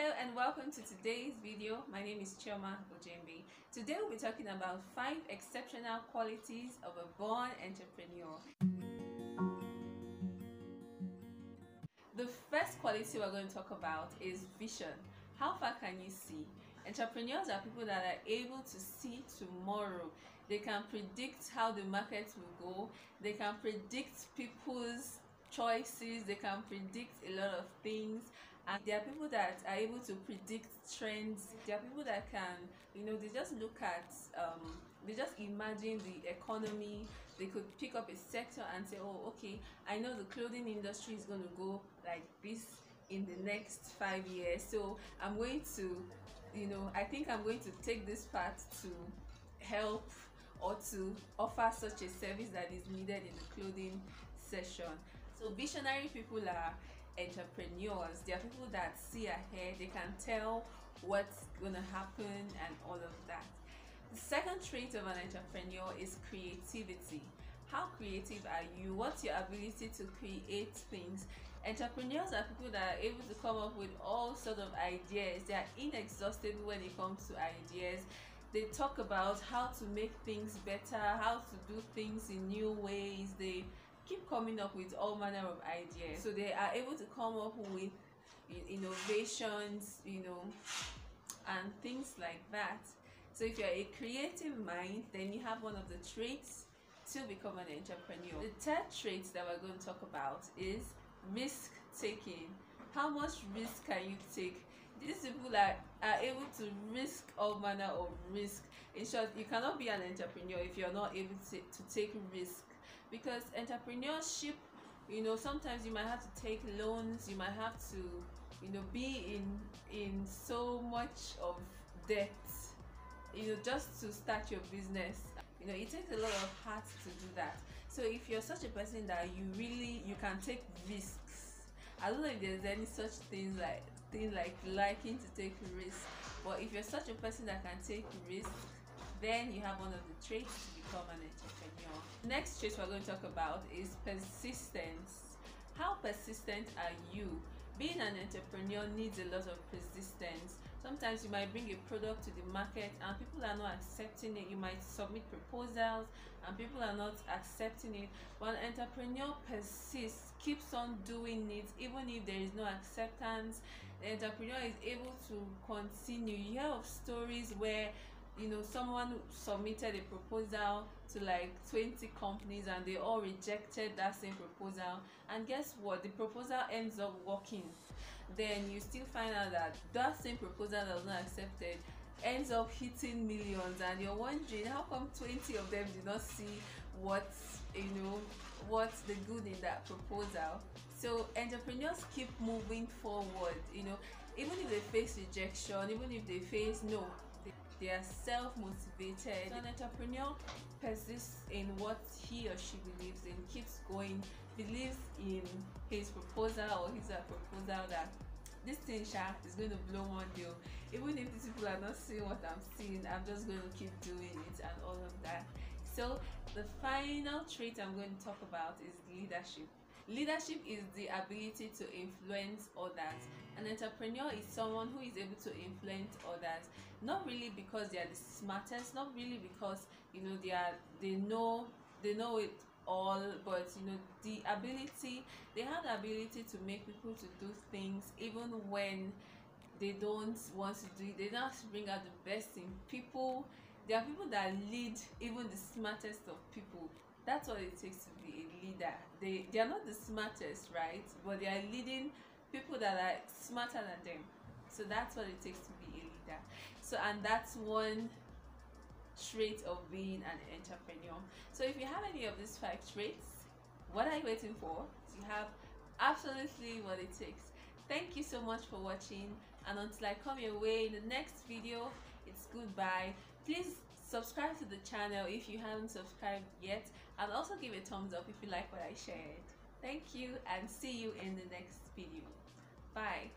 Hello and welcome to today's video. My name is Chioma Ojembe. Today we'll be talking about 5 exceptional qualities of a born entrepreneur. The first quality we're going to talk about is vision. How far can you see? Entrepreneurs are people that are able to see tomorrow. They can predict how the market will go. They can predict people's choices they can predict a lot of things and there are people that are able to predict trends. There are people that can you know they just look at um, they just imagine the economy. They could pick up a sector and say oh okay i know the clothing industry is going to go like this in the next five years. So i'm going to you know i think i'm going to take this path to help or to offer such a service that is needed in the clothing session. So visionary people are entrepreneurs they are people that see ahead they can tell what's gonna happen and all of that. The second trait of an entrepreneur is creativity. How creative are you? What's your ability to create things? Entrepreneurs are people that are able to come up with all sort of ideas. They are inexhaustible when it comes to ideas. They talk about how to make things better how to do things in new ways. They keep coming up with all manner of ideas. So they are able to come up with innovations you know and things like that. So if you're a creative mind then you have one of the traits to become an entrepreneur. The third trait that we're going to talk about is risk taking. How much risk can you take? These people are, are able to risk all manner of risk. In short you cannot be an entrepreneur if you're not able to, to take risk because entrepreneurship you know sometimes you might have to take loans you might have to you know be in in so much of debt you know just to start your business you know it takes a lot of heart to do that so if you're such a person that you really you can take risks i don't know if there's any such things like things like liking to take risks but if you're such a person that can take risks then you have one of the traits to become an entrepreneur. Next trait we're going to talk about is persistence. How persistent are you? Being an entrepreneur needs a lot of persistence. Sometimes you might bring a product to the market and people are not accepting it. You might submit proposals and people are not accepting it. But an entrepreneur persists, keeps on doing it even if there is no acceptance. The entrepreneur is able to continue. You hear of stories where you know someone submitted a proposal to like 20 companies and they all rejected that same proposal. And guess what? The proposal ends up working. Then you still find out that that same proposal that was not accepted ends up hitting millions and you're wondering how come 20 of them did not see what you know what's the good in that proposal? So entrepreneurs keep moving forward you know. Even if they face rejection even if they face no they are self-motivated. An entrepreneur persists in what he or she believes in, keeps going, believes in his proposal or his proposal that this thing is going to blow one deal. Even if these people are not seeing what I'm seeing, I'm just going to keep doing it and all of that. So the final trait I'm going to talk about is leadership. Leadership is the ability to influence others. An entrepreneur is someone who is able to influence others, not really because they are the smartest, not really because you know they are they know they know it all but you know the ability they have the ability to make people to do things even when they don't want to do it. They don't bring out the best in people. There are people that lead even the smartest of people that's what it takes to be a leader. They they are not the smartest right? But they are leading people that are smarter than them. So that's what it takes to be a leader. So and that's one trait of being an entrepreneur. So if you have any of these five traits what are you waiting for? You have absolutely what it takes. Thank you so much for watching and until i come your way in the next video it's goodbye. Please subscribe to the channel if you haven't subscribed yet and also give a thumbs up if you like what i shared. Thank you and see you in the next video. Bye